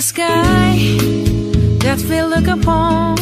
sky that we look upon.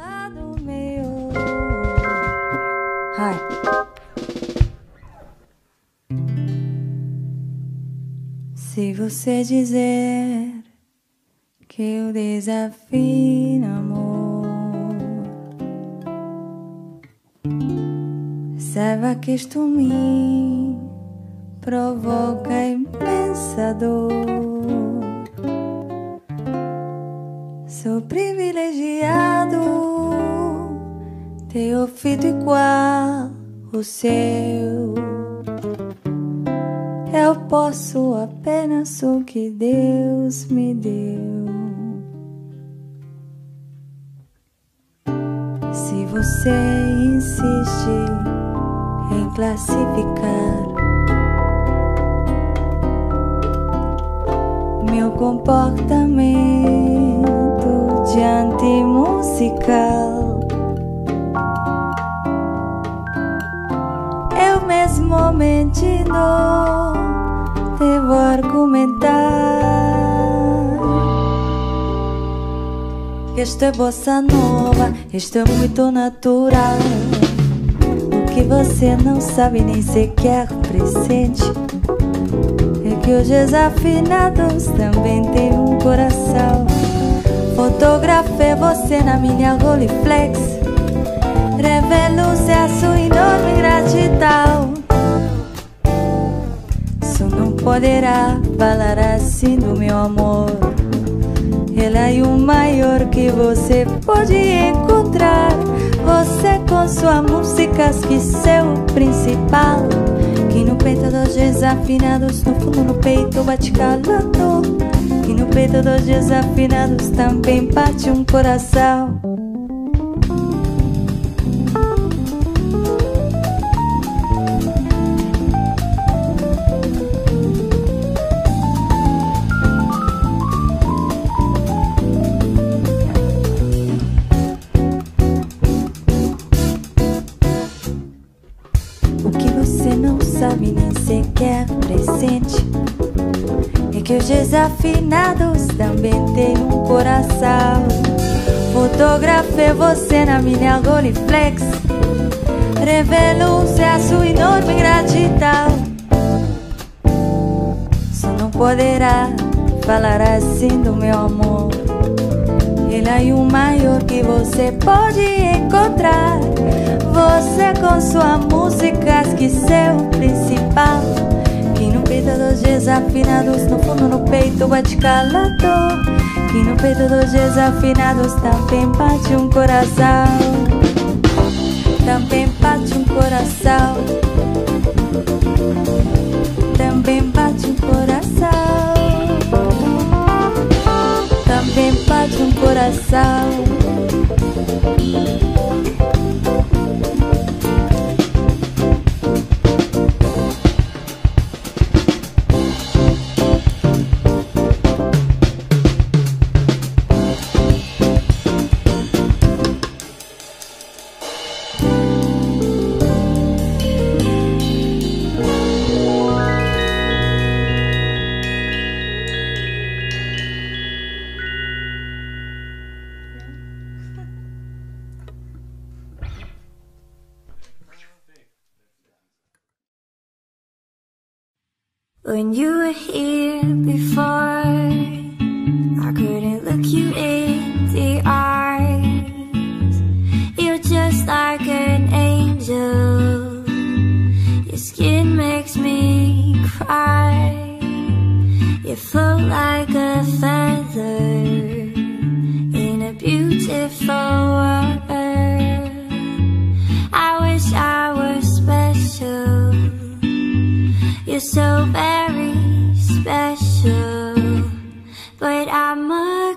Tá Soldado meu. Ai. Se você dizer que eu desafio amor, saiba que isto me provoca imensa dor. Sou privilegiado, tenho fito igual o seu. Eu posso apenas o que Deus me deu. Se você insiste em classificar meu comportamento de musical, Eu mesmo não devo argumentar isto é bossa nova, isto é muito natural. O que você não sabe nem sequer presente é que os desafinados também têm um coração. Fotografei você na minha Rolleiflex Revelo-se a sua enorme gratidão. Só não poderá falar assim do meu amor. Ele é o maior que você pode encontrar. Você com suas músicas que seu principal. Que no peito dos desafinados, no fundo no peito bate calando peito dos desafinados também bate um coração. Desafinados também têm um coração. Fotografei você na minha Rolleiflex. Revelo-se a sua enorme gratidão. Só não poderá falar assim do meu amor. Ele é o maior que você pode encontrar. Você com suas músicas que seu principal desafinados, no fundo no peito bate calado. Que no peito dos desafinados também bate um coração. Também bate um coração. Também bate um coração. Também bate um coração. Float like a feather in a beautiful world. I wish I were special. You're so very special, but I'm a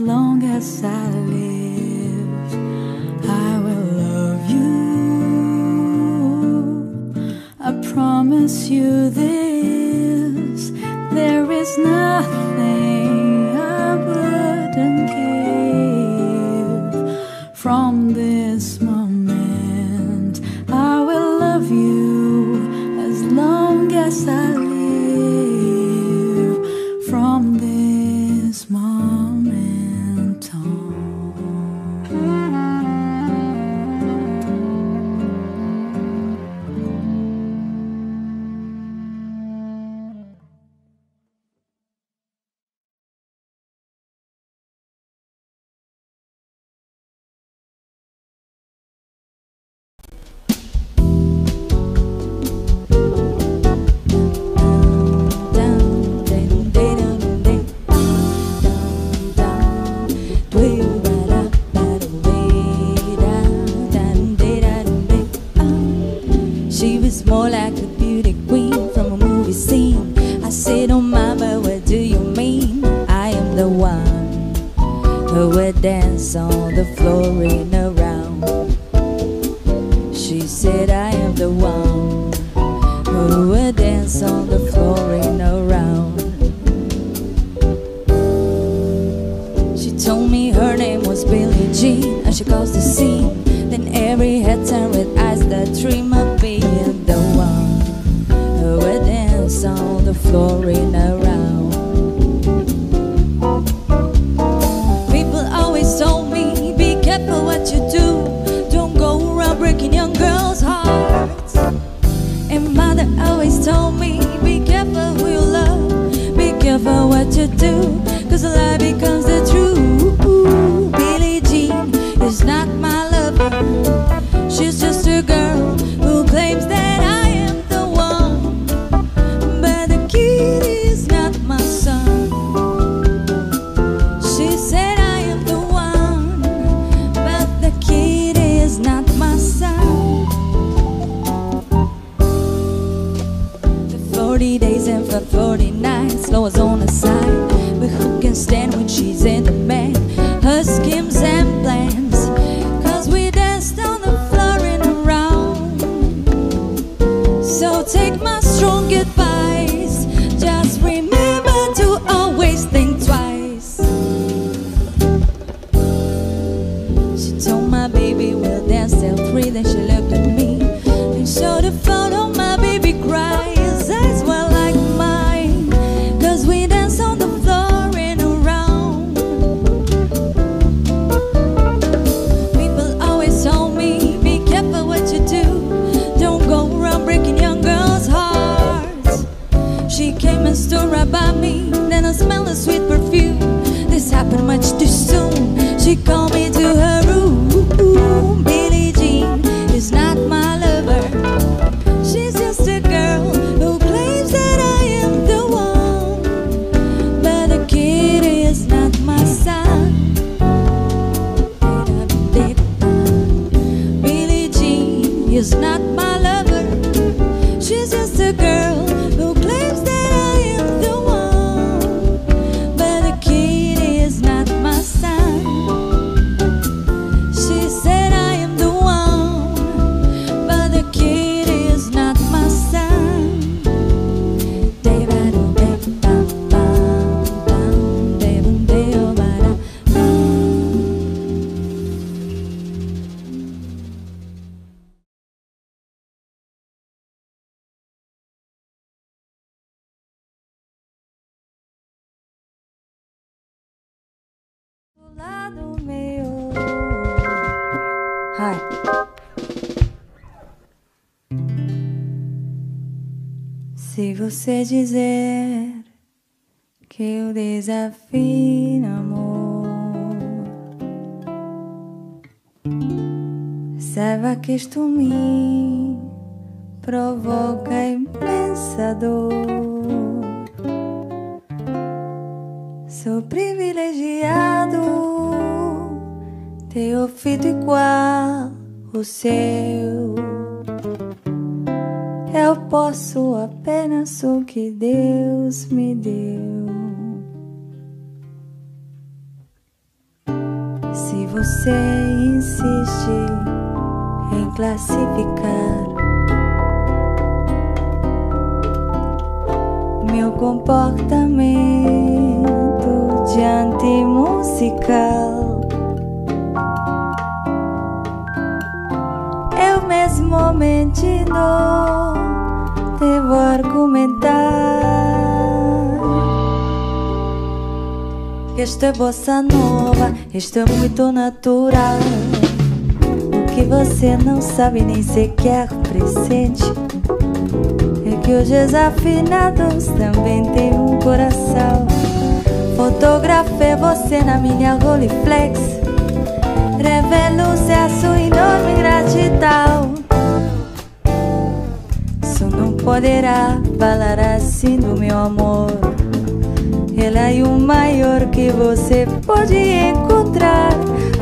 Long as I live, supposed to see. is not Você dizer que eu desafio amor, saiba que isto me provoca imensa dor. Sou privilegiado, ter ouvido igual o seu. Eu posso apenas o que Deus me deu. Se você insiste em classificar meu comportamento diante musical. Eu mesmo mentindo devo argumentar isto é bossa nova, isto é muito natural. O que você não sabe nem sequer presente é que os desafinados também têm um coração. Fotografei você na minha Rolleiflex, revelo a sua enorme gratidão. Poderá falar assim do meu amor. Ele é o maior que você pode encontrar.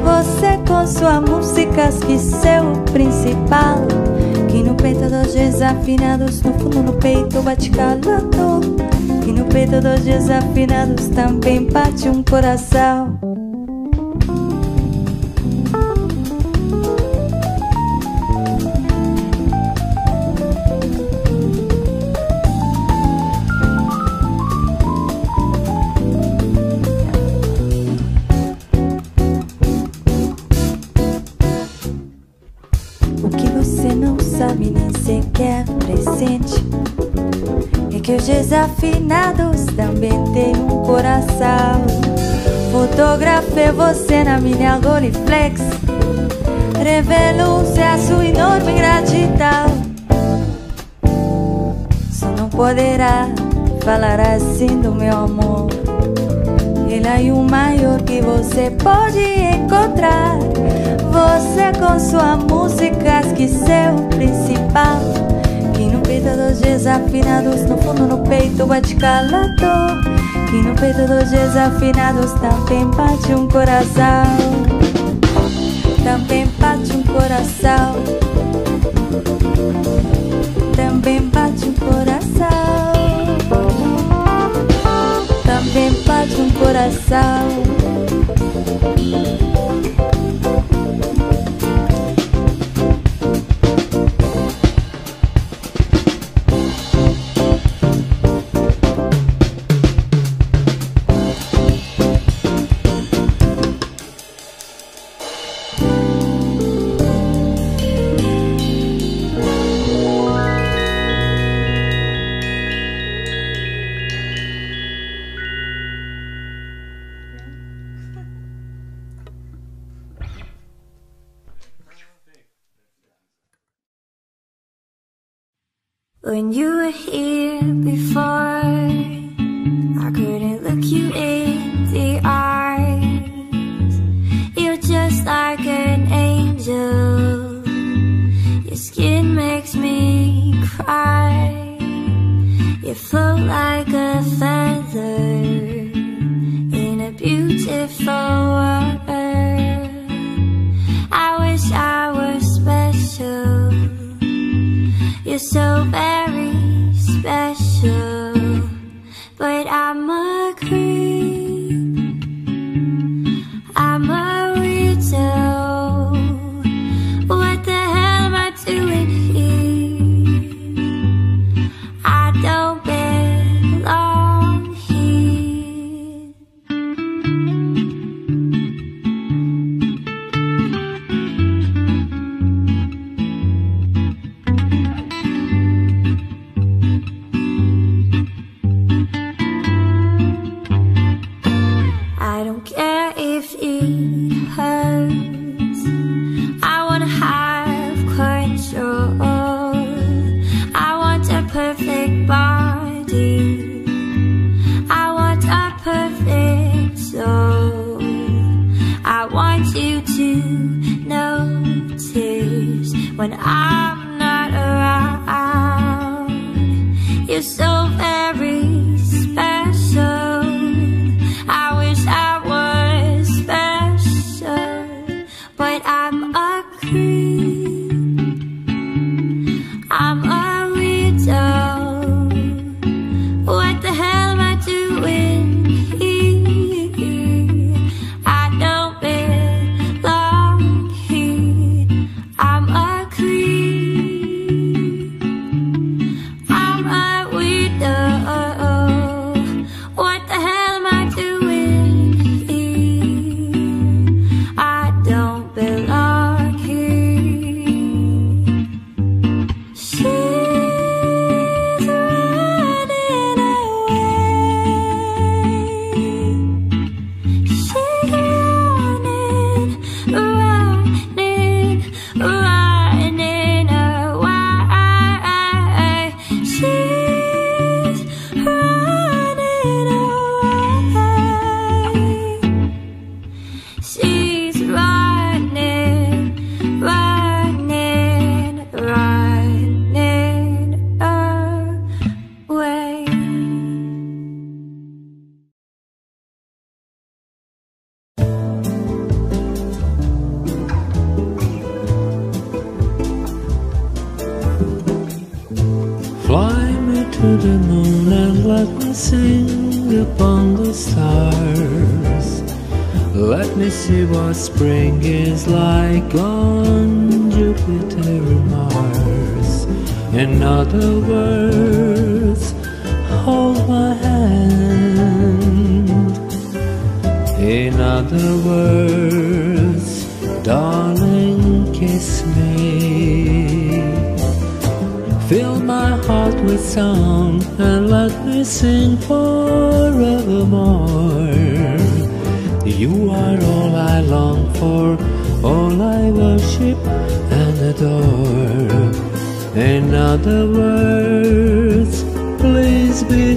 Você com suas músicas que seu principal. Que no peito dos desafinados, no fundo no peito bate calado. Que no peito dos desafinados também bate um coração. Desafinados também têm um coração. Fotografei você na minha Rolleiflex, revelo a sua enorme gratidão. Só não poderá falar assim do meu amor. Ele é o maior que você pode encontrar. Você com suas músicas que seu principal. Peito dos desafinados, no fundo no peito bate calado. Que no peito dos desafinados também bate um coração. Também bate um coração. Também bate um coração. Também bate um coração. When you were here before, I couldn't look you in the eyes. You're just like an angel. Your skin makes me cry. You float like a feather in a beautiful world. You're so very special, but I'm a creep.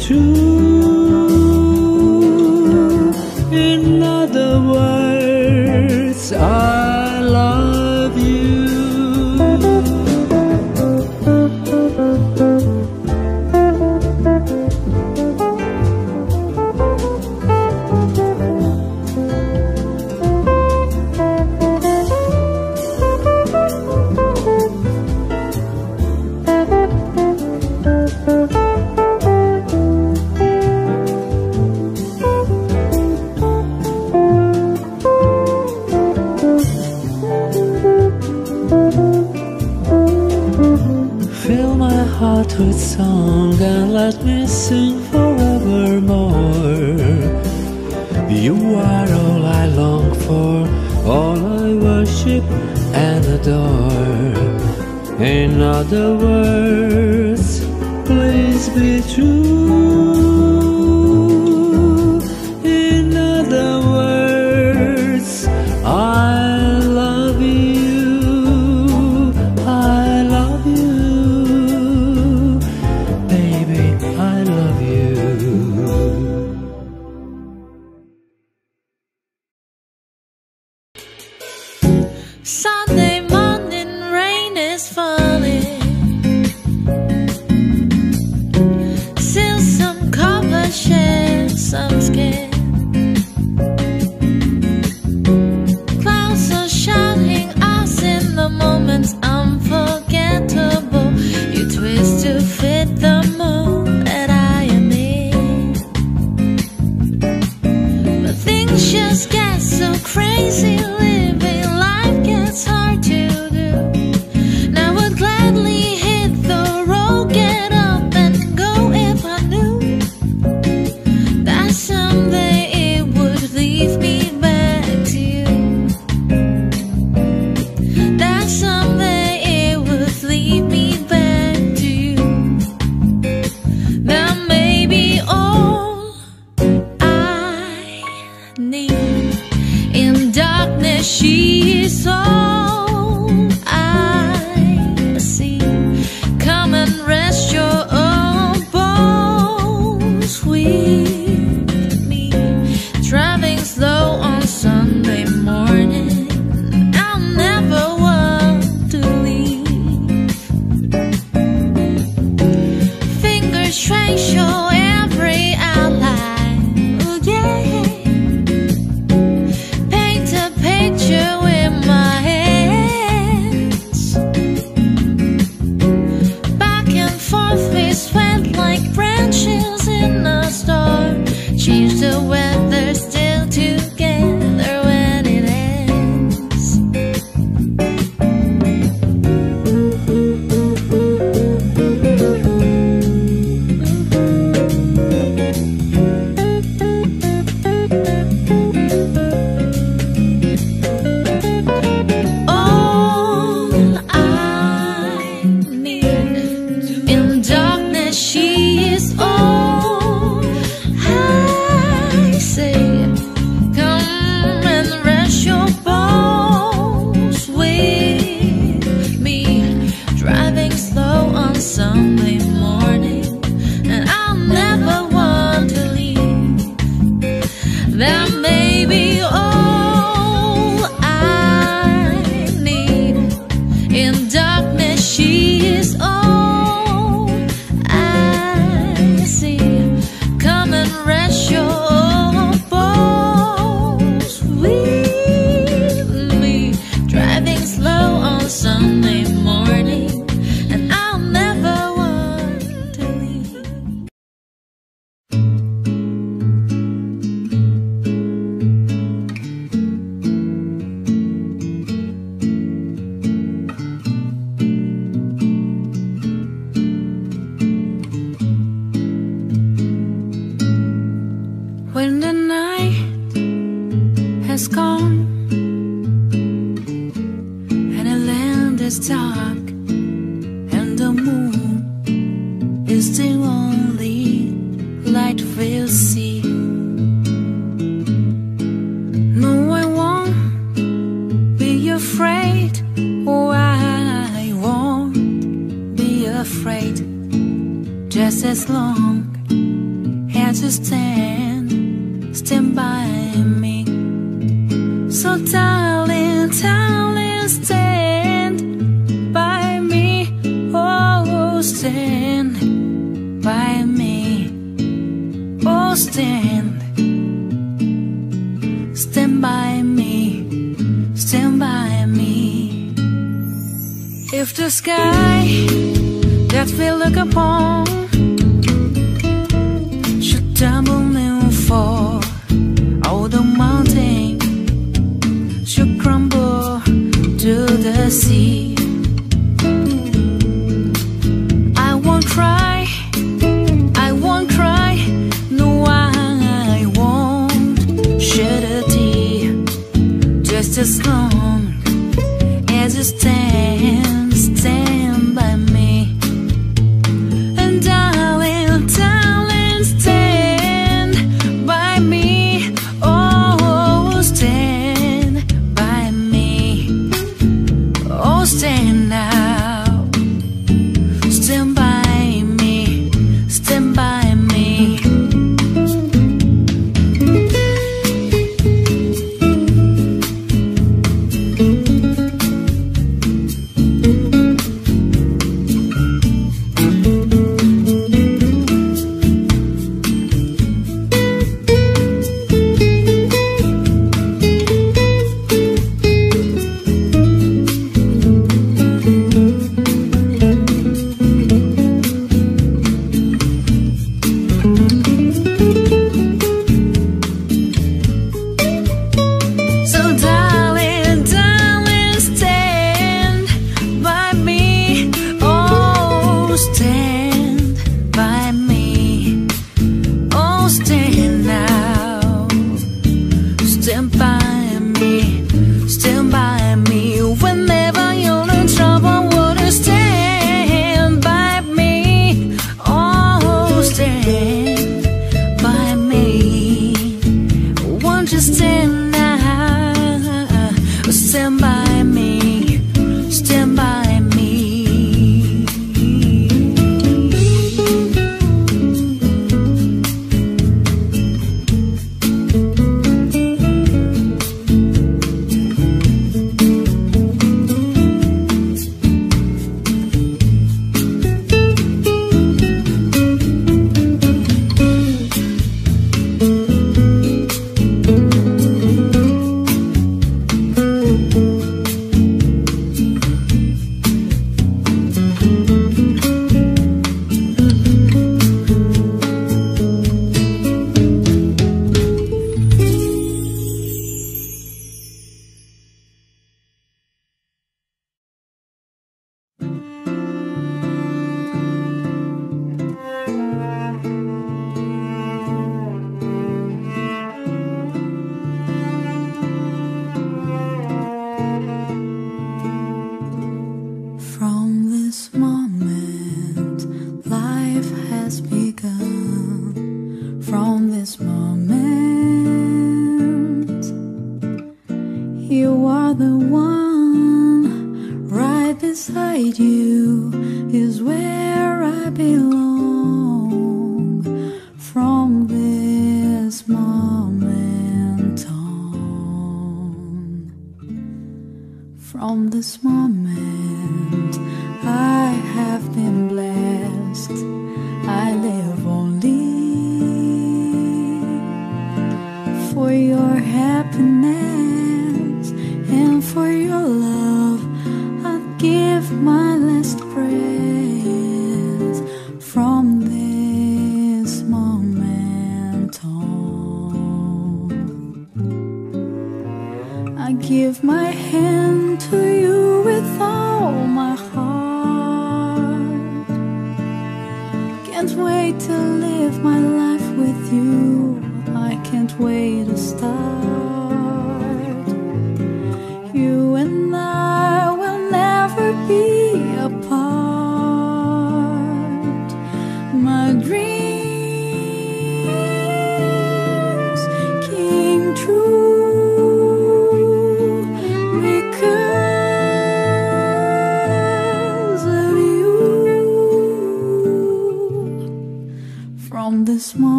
True. In other words, I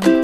jump.